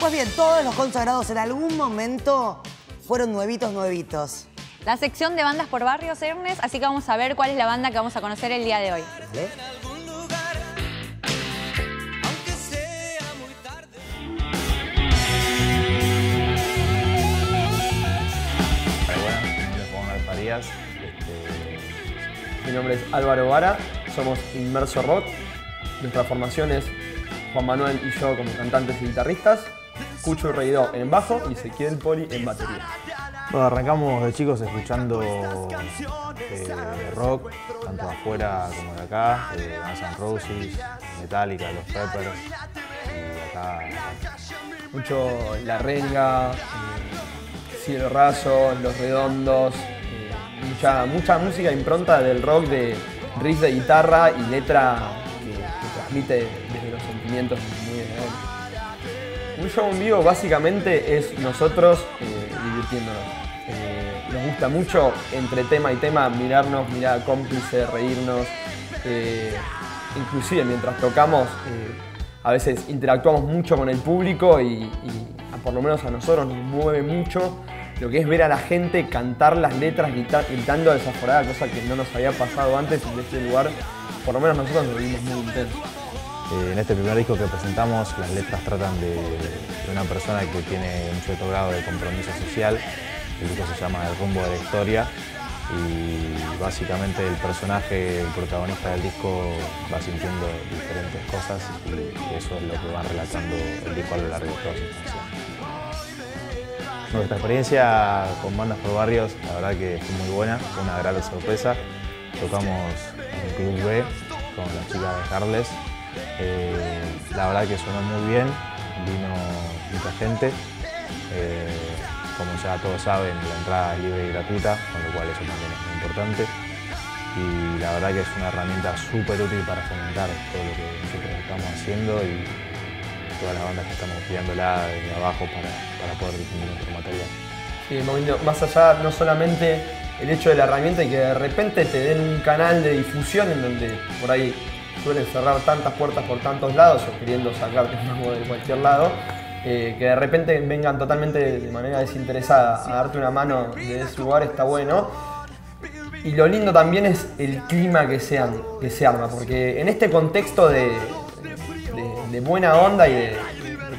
Pues bien, todos los consagrados en algún momento fueron nuevitos, nuevitos. La sección de bandas por barrios, Ernest, así que vamos a ver cuál es la banda que vamos a conocer el día de hoy. Este, mi nombre es Álvaro Vara, somos Inmerso Rock. Nuestra formación es Juan Manuel y yo como cantantes y guitarristas, Cucho Reidó en bajo y Ezequiel Poli en batería. Bueno, arrancamos de chicos escuchando eh, rock, tanto de afuera como de acá, eh, Guns N' Roses, Metallica, Los Peppers, y acá, Mucho La Renga, eh, Cielo Raso, Los Redondos, mucha, mucha música impronta del rock de riff de guitarra y letra que, transmite desde los sentimientos muy de Un show en vivo básicamente es nosotros eh, divirtiéndonos. Eh, nos gusta mucho entre tema y tema mirarnos, mirar cómplice, reírnos. Eh, inclusive mientras tocamos a veces interactuamos mucho con el público y, por lo menos a nosotros nos mueve mucho lo que es ver a la gente cantar las letras gritando desaforada, cosa que no nos había pasado antes en este lugar, por lo menos nosotros lo vimos muy intenso. En este primer disco que presentamos, las letras tratan de, una persona que tiene un cierto grado de compromiso social. El disco se llama El rumbo de la historia y básicamente el personaje, el protagonista del disco va sintiendo diferentes cosas y eso es lo que va relatando el disco a lo largo de toda su canción. Nuestra experiencia con bandas por barrios, la verdad que fue muy buena, fue una gran sorpresa. Tocamos en Club B con las chicas de Carles. Eh, la verdad que sonó muy bien, vino mucha gente. Eh, como ya todos saben, la entrada es libre y gratuita, con lo cual eso también es muy importante. Y la verdad que es una herramienta súper útil para fomentar todo lo que nosotros estamos haciendo y todas las bandas que estamos cuidándola desde abajo para, para poder difundir nuestro material. Sí, más allá, no solamente el hecho de la herramienta y que de repente te den un canal de difusión en donde por ahí suelen cerrar tantas puertas por tantos lados o queriendo sacarte de cualquier lado, eh, que de repente vengan totalmente de manera desinteresada a darte una mano de ese lugar está bueno. Y lo lindo también es el clima que se, que se arma, porque en este contexto de buena onda y de,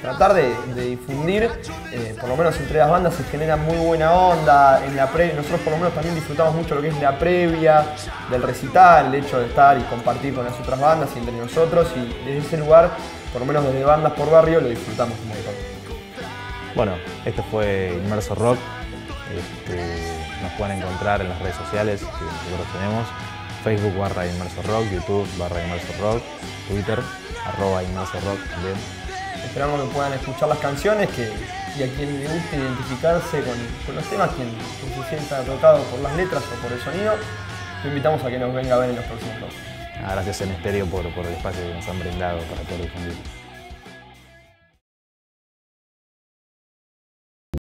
tratar de, difundir, eh, por lo menos entre las bandas se genera muy buena onda. En la nosotros por lo menos también disfrutamos mucho lo que es la previa del recital, el hecho de estar y compartir con las otras bandas y entre nosotros y desde ese lugar, por lo menos desde bandas por barrio, lo disfrutamos un montón. Bueno, esto fue Inmerso Rock. Este, nos pueden encontrar en las redes sociales que nosotros tenemos. Facebook barra Inmerso Rock, YouTube barra Inmerso Rock, Twitter arroba Inmerso Rock también. Esperamos que puedan escuchar las canciones que, y a quien le guste identificarse con, los temas, quien, se sienta tocado por las letras o por el sonido, lo invitamos a que nos venga a ver en los próximos Gracias en estéreo por, por el espacio que nos han brindado para poder difundir.